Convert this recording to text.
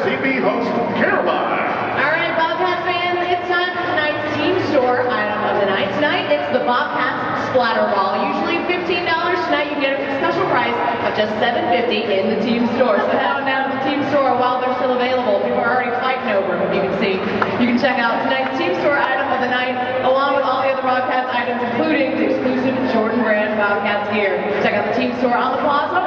TV host, Caroline. All right, Bobcats fans, it's time for tonight's team store item of the night. Tonight, it's the Bobcats Splatter Ball. Usually $15. Tonight, you get a special price of just $7.50 in the team store. So head on down to the team store while they're still available. People are already fighting over them, you can see. You can check out tonight's team store item of the night, along with all the other Bobcats items, including the exclusive Jordan brand Bobcats gear. Check out the team store on the plaza